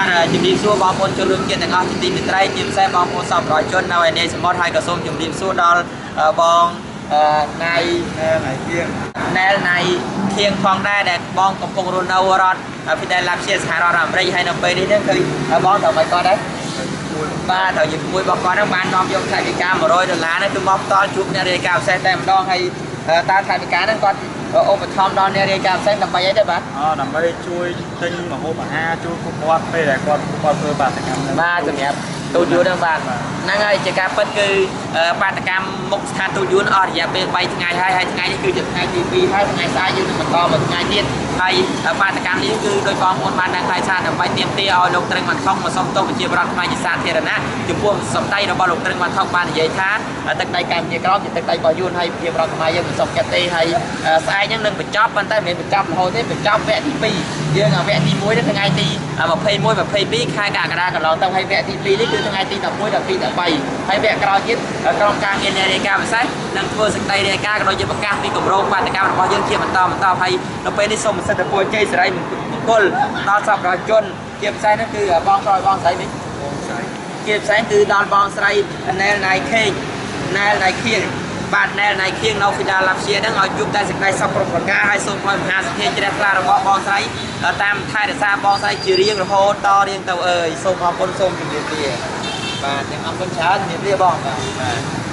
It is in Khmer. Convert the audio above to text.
ជំរាបសួរបងប្អូនជនរួមជាតិទាំងអស់ជាទីមេត្រីជាពិសេសបងប្អូនសប្បុរសជននៅឯនេសមុទ្រហើយក៏សូមជម្រាបសួរដល់បងណៃណៃទៀងណែលណៃធៀងផងដែរដែលបងកំពុងរស់នៅរដ្ឋហ្វីដែលឡាប់ជាសហរដ្ឋអាមេរិកហើយនៅពេលនេះហ្នឹងគឺបងត្រូវមកគាត់ដែរមួយបាទត្រូវជាមួយរបស់គាត់ហ្នឹងបាននាំយកថវិកា100ដុល្លារហ្នឹងគឺមកផ្ដល់ជួបអ្នករាយការណ៍ពិសេសតែម្ដងហើយតើថវិកាហ្នឹងគាត់ ឧបត្ថម្ភដល់អ្នករាយការណ៍ពិសេសដើម្បីអីទេបាទអដើម្បីជួយទិញម្ហូបអាហារជួយពួកគាត់ពេលដែលគាត់គាត់ធ្វើបាតកម្មនៅបាទសម្រាប់ទូតយួនហ្នឹងបាទ ហ្នឹងហើយជាការពិតគឺបាតកម្មមុខស្ថានទូតយួនអស់រយៈពេល3ថ្ងៃហើយហើយថ្ងៃនេះគឺជាថ្ងៃទី2ហើយថ្ងៃស្អែកយើងនឹងបន្តមួយថ្ងៃទៀតហើយបាតកម្មនេះគឺដោយបងប្អូនបានដឹងហើយថាដើម្បីទាមទារឲ្យលោកត្រឹងវ៉ាន់ថុកមកសុំទោសប្រជាប្រដ្ឋខ្មែរជាសាធារណៈចំពោះសម្ដីរបស់លោកត្រឹងវ៉ាន់ថុកបាននិយាយថាទឹកដីកម្ពុជាក្រោមជាទឹកដីរបស់យួនហើយប្រជាប្រដ្ឋខ្មែរយើងមិនសុំកាត់ទេហើយស្អែកហ្នឹងនឹងបញ្ចប់ប៉ុន្តែមិនមែនបញ្ចប់រហូតទេបញ្ចប់វគ្គទី2យើងវគ្គទី1នេះថ្ងៃទី21 22ខែកក្កដាកន្លងទៅហើយវគ្គទី2នេះគឺថ្ងៃទី11 12 13ហើយវគ្គក្រោយទៀតក្រុមការងារអ្នករាយការណ៍ពិសេសនឹងធ្វើសេចក្តីរាយការណ៍ក៏ដូចជាប្រកាសពីគម្រោងបាតកម្មរបស់យើងជាបន្តបន្តហើយនៅពេលនេះសូមប្រសិទ្ធពរជ័យសិរីមង្គលដល់សប្បុរសជនជាពិសេសនោះគឺបងក្រោយបងស្រីនេះបងស្រីជាពិសេសគឺដល់បងស្រីណែលណៃខេងណែលណៃខៀងបាទណែលណៃខៀងនៅហ្វីដាឡាប់ជាហ្នឹងឲ្យជួបតែសេចក្តីសុខគ្រប់ប្រការហើយសូមឲ្យមហាសទ្ធាជ្រះថ្លារបស់បងស្រីតាមថែរក្សាបងស្រីជារៀងរហូតតរៀងទៅអើយសូមអរគុណសូមជម្រាបលា បាទខ្ញុំអរគុណច្រើនជម្រាបលាបងបាទ